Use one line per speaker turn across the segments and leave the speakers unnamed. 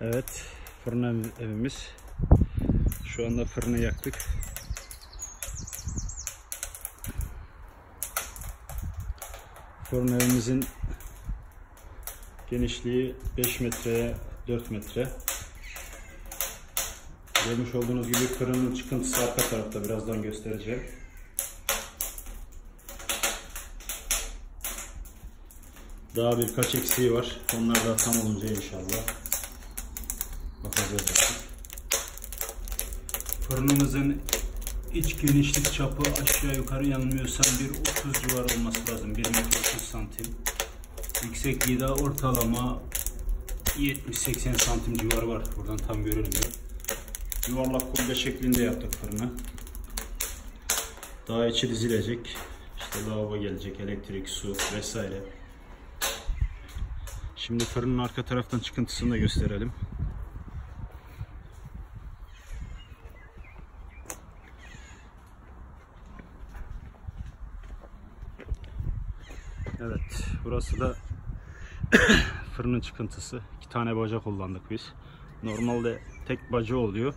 Evet, fırın ev- evimiz. Şu anda fırını yaktık. Fırın evimizin genişliği 5 metreye 4 metre. Görmüş olduğunuz gibi fırının çıkıntısı arka tarafta birazdan göstereceğim. Daha birkaç eksiği var. Onlar da tam olunca inşallah artık. Fırınımızın iç genişlik çapı aşağı yukarı yanılmıyorsam bir 30 civar olması lazım. 1 metre 30 santim. Yüksekliği de ortalama 70-80 santim civarı var. Buradan tam görünmüyor. Yuvarlak kubbe şeklinde yaptık fırını. Daha içi dizilecek. İşte lavabo gelecek, elektrik, su vesaire. Şimdi fırının arka taraftan çıkıntısını da gösterelim. Evet, burası da fırının çıkıntısı. İki tane baca kullandık biz. Normalde tek baca oluyor.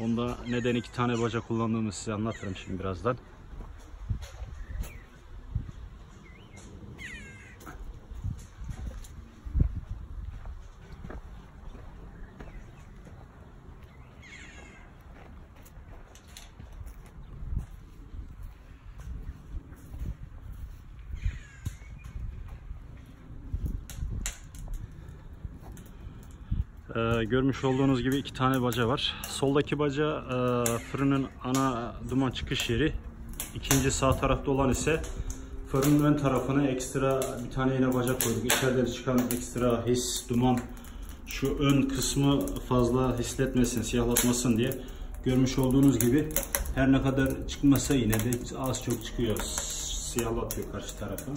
Onda neden iki tane baca kullandığımı size anlatırım şimdi birazdan. Ee, görmüş olduğunuz gibi iki tane baca var. Soldaki baca e, fırının ana duman çıkış yeri. İkinci sağ tarafta olan ise fırının ön tarafına ekstra bir tane yine baca koyduk. İçeriden çıkan ekstra his, duman şu ön kısmı fazla hisletmesin, siyahlatmasın diye. Görmüş olduğunuz gibi her ne kadar çıkmasa yine de az çok çıkıyor. Siyahlatıyor karşı tarafı.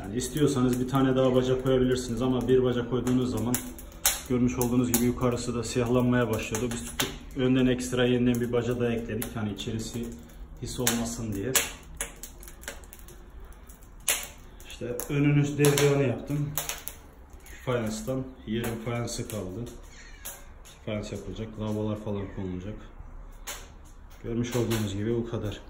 Yani istiyorsanız bir tane daha baca koyabilirsiniz ama bir baca koyduğunuz zaman görmüş olduğunuz gibi yukarısı da siyahlanmaya başladı. Biz önden ekstra yeniden bir baca da ekledik. Hani içerisi his olmasın diye. İşte önünüz devreğini yaptım. Fayanstan yerin fayansı kaldı. Fayans yapılacak. Lavabolar falan konulacak. Görmüş olduğunuz gibi bu kadar.